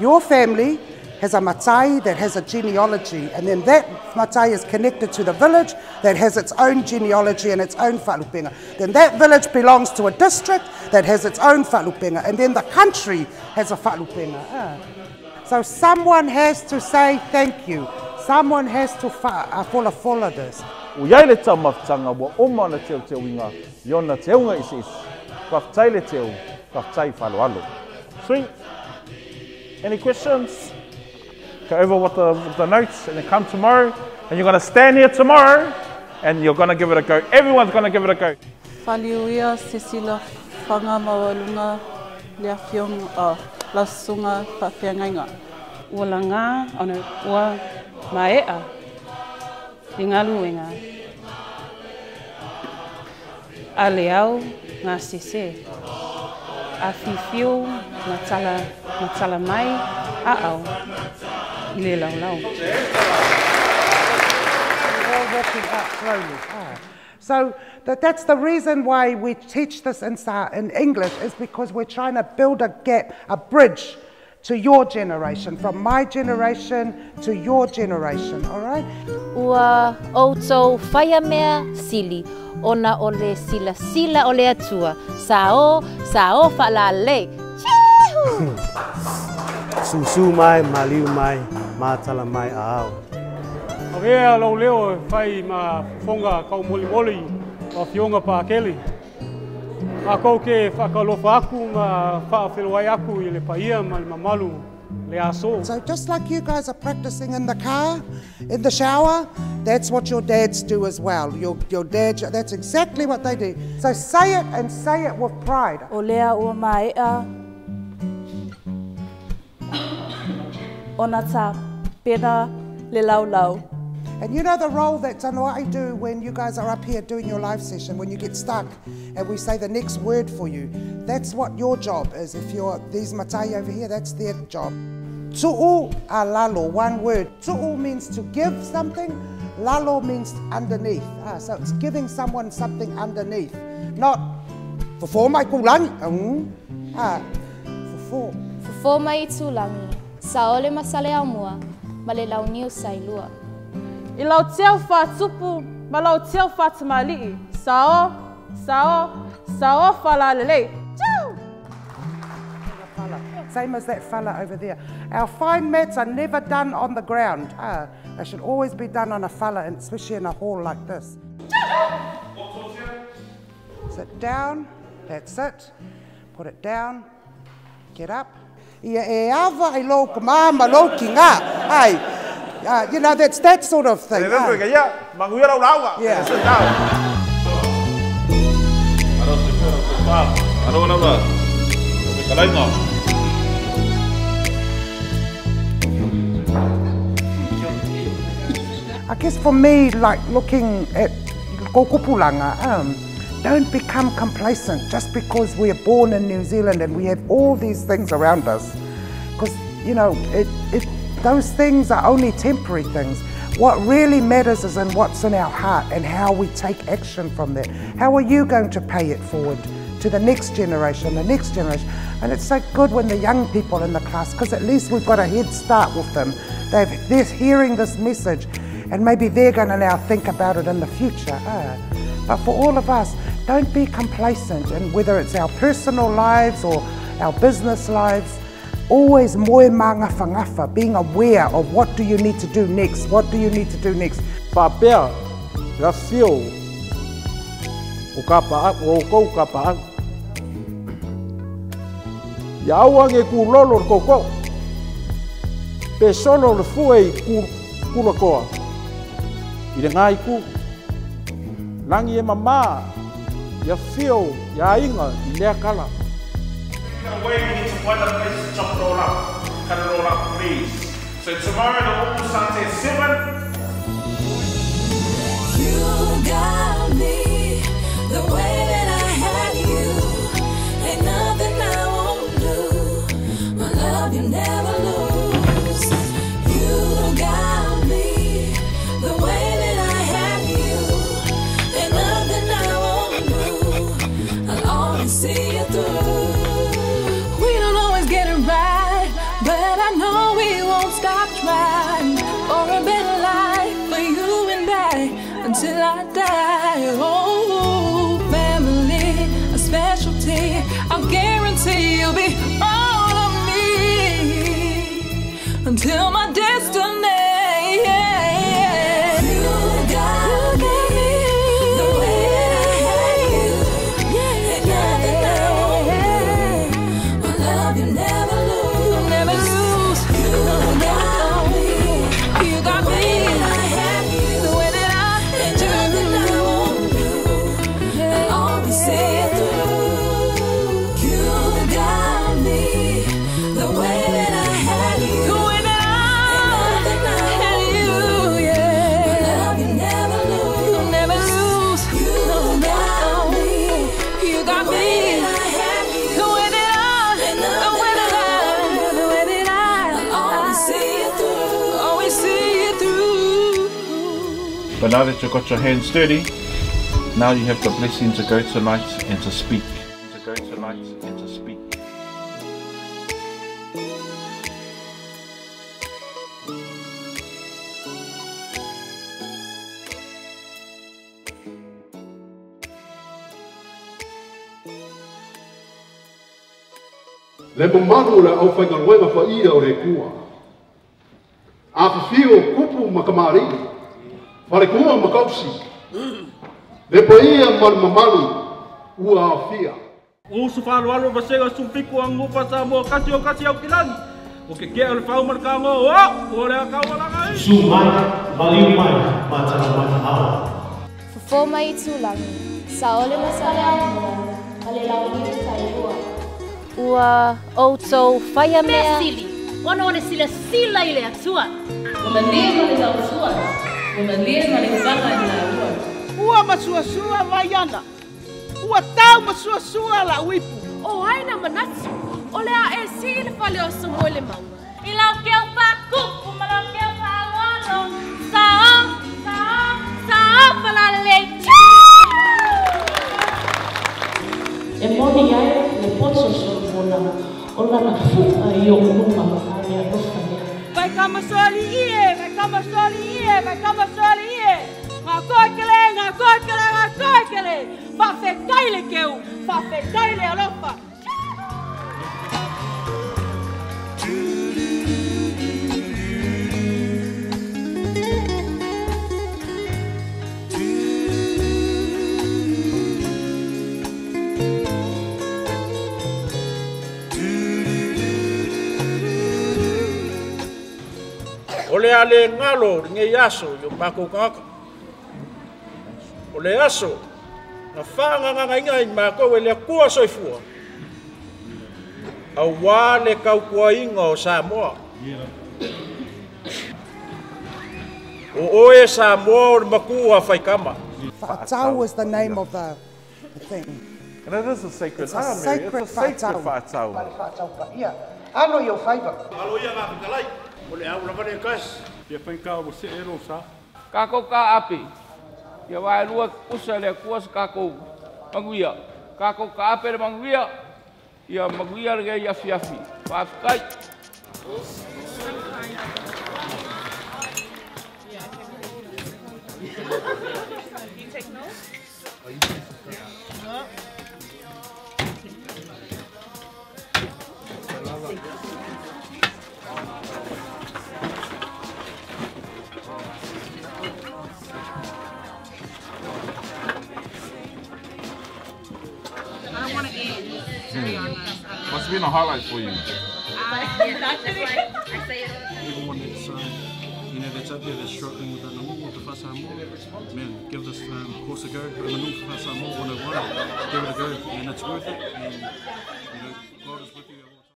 your family has a matai that has a genealogy, and then that matai is connected to the village that has its own genealogy and its own fa'alupega. Then that village belongs to a district that has its own fa'alupega, and then the country has a fa'alupega. Ah. So someone has to say thank you. Someone has to uh, follow follow this. O iai le taumafutaga ua oma na teu teu inga, iona te unga isi isi. Whaktai le teu, whaktai whaloalo. Sweet. Any questions? Go over what the, the notes and then come tomorrow. And you're going to stand here tomorrow and you're going to give it a go. Everyone's going to give it a go. Whaliuia sisila whanga mawalunga lea fiong o lasunga whawhiangainga. Ua la ngā, ono, ua maea, i ngā luenga. A le au, ngā sese. A whiwhiu, ngā tala, ngā tala mai, a au, i le lau lau. So that, that's the reason why we teach this in, in English is because we're trying to build a gap, a bridge to your generation, from my generation to your generation, all right? Ua outou whaia mea sili, ona o le sila sila o le atua, sa o, sa o whala le. Susu mai, maliu mai, mātala mai a au. A wea lau leo whai ma whonga kau moli moli o fionga pākeli. A kou ke whakalofa aku ma whaawhiruai aku i le paia ma le mamalu le aso. So just like you guys are practicing in the car, in the shower, that's what your dads do as well. Your, your dad, that's exactly what they do. So say it and say it with pride. O lea ua mai a ona tā pena le lau lau. And you know the role that I do when you guys are up here doing your live session, when you get stuck and we say the next word for you. That's what your job is. If you're these matai over here, that's their job. Tu'u a lalo, one word. Tu'u means to give something. Lalo means underneath. Ah, so it's giving someone something underneath. Not for mai kulangi. Ah, for for mai tulangi. Sa ole masale au mua, ma le lau sailua. I lau teo wha tupu, ma lau teo wha tamali'i. Sao, sao, sao whala lele. Same as that fella over there. Our fine mats are never done on the ground. Ah, they should always be done on a fella, and especially in a hall like this. Sit down. That's it. Put it down. Get up. Ia e ava i lo ka mama lo ki ngā. Ai, uh, you know, that's that sort of thing. Yeah. Yeah. Sit down. Aro na ba? Kalai ngā. I guess for me, like looking at Kokopulanga, um, don't become complacent just because we are born in New Zealand and we have all these things around us. Because, you know, it, it, those things are only temporary things. What really matters is in what's in our heart and how we take action from that. How are you going to pay it forward to the next generation, the next generation? And it's so good when the young people in the class, because at least we've got a head start with them. They've, they're hearing this message and maybe they're going to now think about it in the future. Ah. But for all of us, don't be complacent, and whether it's our personal lives or our business lives, always moe manga whangafa, being aware of what do you need to do next, what do you need to do next. Whapea, ra whio, o ka paa, o kou ka paa. Ia aua nge ku lolo ko ko. Pe solo le fue i ku kula koa. I le ku. Langi e mama, ia whio, ia inga, i lea kala. Away, please. So tomorrow the Open Sunday 7. Die. Oh, family, a specialty. I'll guarantee you'll be of me until my But now that you've got your hands dirty, now you have the blessing to go tonight and to speak. To go tonight and to speak. Le mamaru le au whainga luenga wha ia o re kua. A whiwhio kupu makamari, whare kua makausi. Le pa ia mal mamaru ua a whia. O su whālo alo wa sega su whiku ang upa sa mua kasi o kasi au kilangi. O ke kea le whau markango o o, o le a kaualanga i. Su mai, maliu mai, mātara mai hawa. Fofo mai i tūlangi, sa ole masale au mua, ma le lau ni tai ua. Ua outou whaia mea. Sili, ona ona sila sila i le atua. Ona lia ma le sua. Ona lia ma le wanga i la ua. Ua masuasua vai ana. Ua tau masuasua la uipu. O oh, aina manatsu. O le a e si le whale o sa mo le maunga. I lau keo wha kupu ma lau keo wha aloalo. Sa o, sa sa o whalale le. E moni ai le poso so mona o lana fuka i o kuma a mea rofa mea. Vai kamasoli ie, vai kamasoli ie, vai kamasoli ie. Ngā koekele, ngā koekele, ngā koekele. Whawhe kaile keu, whawhe kaile alofa. O le ale ngalo nge yaso yo mako kaka. O le aso na inga i mako e le kua soifua. A wā le kau kua inga o Samoa. O oe Samoa o le makua whaikama. Whātau is the name of the, the thing. And it is a sacred It's a Mary. sacred It's a sacred whātau. whātau. Yeah. Ano your favourite? Alo ia ngā whikalai. O le au rawa ne kas. Ia whainka o se ero sa. Kako ka api. Ia wai lua usa le kuas kako manguia. Kako ka api le manguia. Ia manguia le ia yafi yafi. Wafkai. You take notes? End, to be. What's been a highlight for you? I, yeah, that's just like, I say it all the time. Everyone that's, uh, you know, that's up there that's struggling with that Nangu with the Fa'asamoa, man, give this um, course a go. The Nangu Fa'asamoa 101, give it a go, and it's worth it. And,